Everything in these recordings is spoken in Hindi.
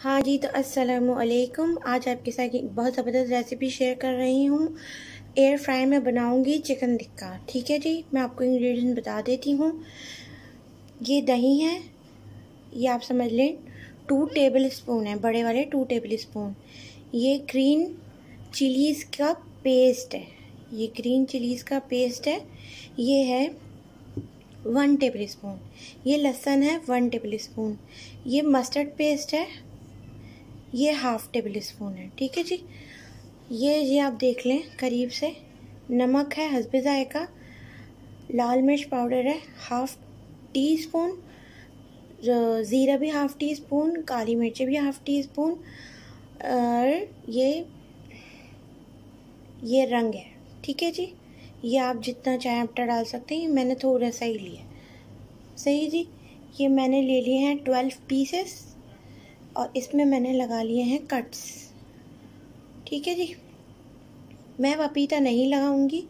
हाँ जी तो असलकुम आज आपके साथ एक बहुत ज़बरदस्त रेसिपी शेयर कर रही हूँ। एयर फ्राई में बनाऊँगी चिकन टिक्का, ठीक है जी? मैं आपको इंग्रेडिएंट बता देती हूँ। ये दही है, ये आप समझ लें, टू टेबल स्पून है, बड़े वाले टू टेबल स्पून ये ग्रीन चिलीज़ का पेस्ट है, ये ग्रीन चिलीज़ का पेस्ट है। ये है वन टेबल स्पून ये लहसन है वन टेबल स्पून ये मस्टर्ड पेस्ट है ये हाफ़ टेबल स्पून है, ठीक है जी? ये ये आप देख लें करीब से। नमक है हसब ज़ायका लाल मिर्च पाउडर है हाफ़ टी स्पून ज़ीरा भी हाफ़ टी स्पून काली मिर्ची भी हाफ़ टी स्पून और ये ये रंग है, ठीक है जी? ये आप जितना चाहें अपटा डाल सकते हैं, मैंने थोड़ा सा ही लिया। सही जी? ये मैंने ले लिए हैं ट्वेल्व पीसेस और इसमें मैंने लगा लिए हैं कट्स ठीक है जी? मैं पपीता नहीं लगाऊँगी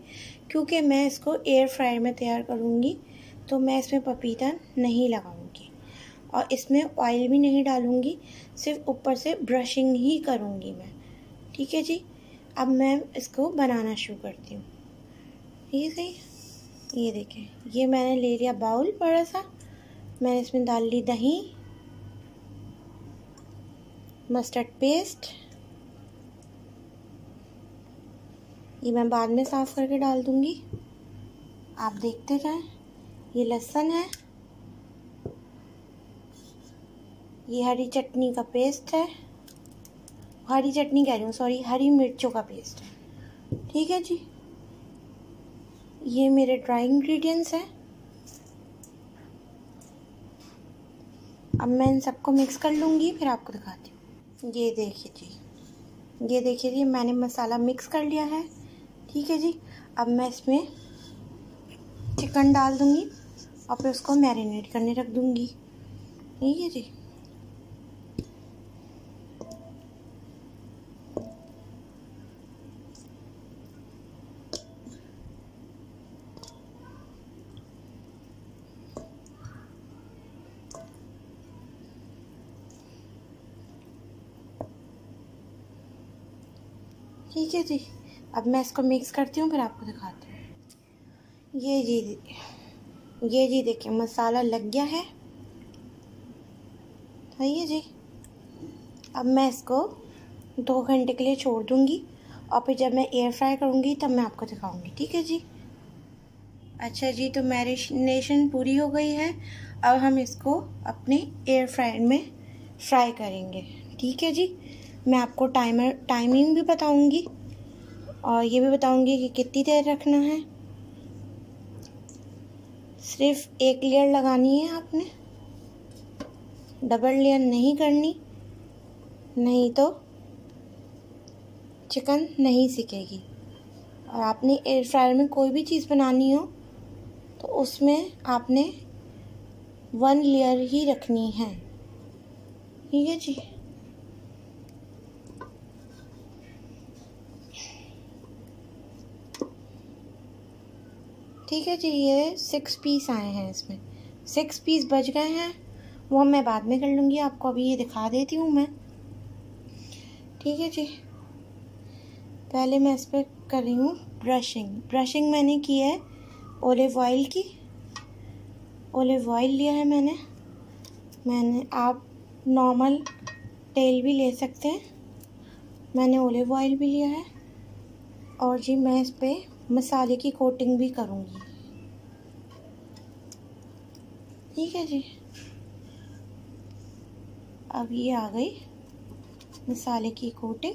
क्योंकि मैं इसको एयर फ्रायर में तैयार करूँगी तो मैं इसमें पपीता नहीं लगाऊँगी। और इसमें ऑयल भी नहीं डालूँगी, सिर्फ़ ऊपर से ब्रशिंग ही करूँगी मैं। ठीक है जी? अब मैं इसको बनाना शुरू करती हूँ। है सही? ये देखें। ये मैंने ले लिया बाउल बड़ा सा। मैंने इसमें डाल ली दही। मस्टर्ड पेस्ट ये मैं बाद में साफ़ करके डाल दूँगी। आप देखते जाएँ ये लहसुन है। ये हरी चटनी का पेस्ट है। हरी चटनी कह रही हूँ सॉरी हरी मिर्चों का पेस्ट है। ठीक है जी। ये मेरे ड्राई इंग्रेडिएंट्स हैं। अब मैं इन सबको मिक्स कर लूँगी, फिर आपको दिखाती हूँ। ये देखिए जी। ये देखिए जी, मैंने मसाला मिक्स कर लिया है। ठीक है जी, अब मैं इसमें चिकन डाल दूँगी और फिर उसको मैरिनेट करने रख दूँगी। ठीक है जी। ठीक है जी। अब मैं इसको मिक्स करती हूँ, फिर आपको दिखाती हूँ। ये जी ये जी देखिए, मसाला लग गया है। सही है जी। अब मैं इसको दो घंटे के लिए छोड़ दूँगी और फिर जब मैं एयर फ्राई करूँगी, तब मैं आपको दिखाऊँगी। ठीक है जी। अच्छा जी तो मैरिनेशन पूरी हो गई है। अब हम इसको अपने एयर फ्रायर में फ्राई करेंगे। ठीक है जी। मैं आपको टाइमर टाइमिंग भी बताऊँगी और ये भी बताऊँगी कि कितनी देर रखना है। सिर्फ़ एक लेयर लगानी है आपने। डबल लेयर नहीं करनी, नहीं तो चिकन नहीं सीखेगी। और आपने एयर फ्रायर में कोई भी चीज़ बनानी हो तो उसमें आपने वन लेयर ही रखनी है। ठीक है जी। ठीक है जी, ये सिक्स पीस आए हैं इसमें। सिक्स पीस बच गए हैं। वो मैं बाद में कर लूँगी, आपको अभी ये दिखा देती हूँ मैं। ठीक है जी। पहले मैं इस पर कर रही हूँ ब्रशिंग ब्रशिंग मैंने की है ओलिव ऑयल की। ओलिव ऑयल लिया है मैंने। मैंने, आप नॉर्मल तेल भी ले सकते हैं। मैंने ओलिव ऑयल भी लिया है। और जी, मैं इस पर मसाले की कोटिंग भी करूँगी। ठीक है जी। अब ये आ गई मसाले की कोटिंग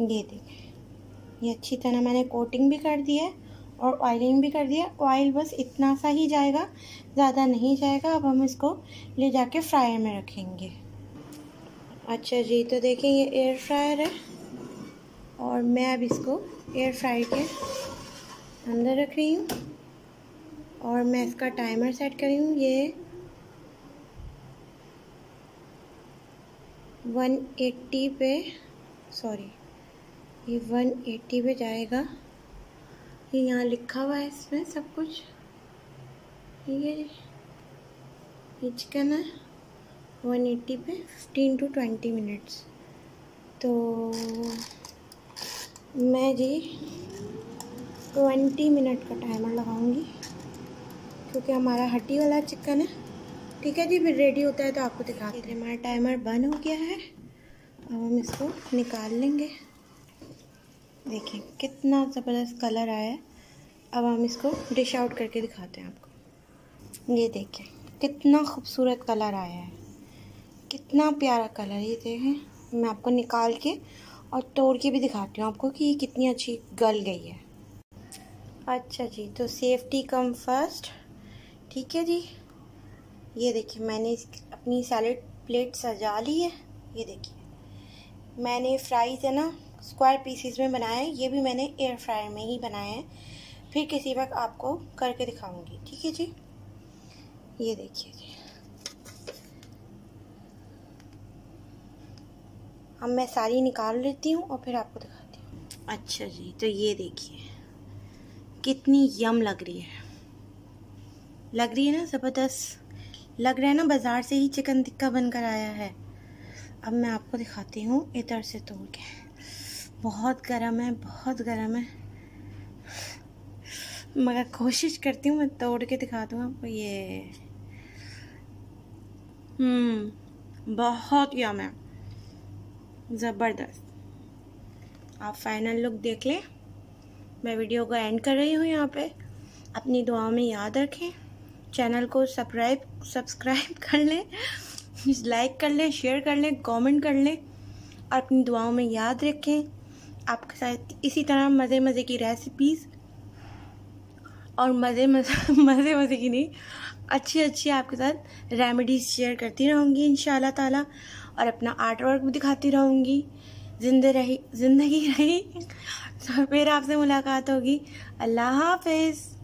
ये देखें। ये अच्छी तरह मैंने कोटिंग भी कर दी है और ऑयलिंग भी कर दिया ऑयल बस इतना सा ही जाएगा, ज़्यादा नहीं जाएगा। अब हम इसको ले जाके फ्रायर में रखेंगे। अच्छा जी तो देखें ये एयर फ्रायर है और मैं अब इसको एयर फ्रायर के अंदर रख रही हूँ और मैं इसका टाइमर सेट करी हूँ। ये 180 पे सॉरी ये 180 पे जाएगा। ये यहाँ लिखा हुआ है इसमें सब कुछ। जी ये चिकन है वन 180 पे 15 टू 20 मिनट्स तो मैं जी 20 मिनट का टाइमर लगाऊँगी, क्योंकि हमारा हड्डी वाला चिकन है। ठीक है जी, फिर रेडी होता है तो आपको दिखा हमारा टाइमर बंद हो गया है। अब हम इसको निकाल लेंगे। देखिए, कितना ज़बरदस्त कलर आया है। अब हम इसको डिश आउट करके दिखाते हैं आपको। ये देखिए, कितना खूबसूरत कलर आया है। कितना प्यारा कलर ये देखें। मैं आपको निकाल के और तोड़ के भी दिखाती हूँ आपको कि ये कितनी अच्छी गल गई है। अच्छा जी तो सेफ्टी कम फ़र्स्ट ठीक है जी। ये देखिए, मैंने अपनी सैलड प्लेट सजा ली है। ये देखिए, मैंने फ्राइज़ है ना स्क्वायर पीसीस में बनाए, ये भी मैंने एयर फ्रायर में ही बनाए हैं। फिर किसी वक्त आपको करके दिखाऊँगी, ठीक है जी? ये देखिए जी। अब मैं सारी निकाल लेती हूँ और फिर आपको दिखाती हूँ। अच्छा जी तो ये देखिए, कितनी यम लग रही है। लग रही है ना ज़बरदस्त? लग रहा है ना बाज़ार से ही चिकन टिक्का बनकर आया है। अब मैं आपको दिखाती हूँ, इधर से तोड़ के। बहुत गर्म है, बहुत गर्म है। मगर कोशिश करती हूँ, मैं तोड़ के दिखा दूँ आपको, ये। हम्म बहुत यम है। ज़बरदस्त। आप फाइनल लुक देख लें। मैं वीडियो को एंड कर रही हूँ यहाँ पे। अपनी दुआओं में याद रखें। चैनल को सब्सक्राइब सब्सक्राइब कर लें। लाइक कर लें शेयर कर लें कमेंट कर लें। और अपनी दुआओं में याद रखें। आपके साथ इसी तरह मज़े मज़े की रेसिपीज़ और मज़े मज़े मज़े मज़े की नहीं, अच्छी अच्छी आपके साथ रेमेडीज़ शेयर करती रहूँगी इन ताला, और अपना आर्ट वर्क भी दिखाती रहूँगी। ज़िंदगी रही, ज़िंदगी रही तो फिर आपसे मुलाकात होगी। अल्लाह हाफिज़।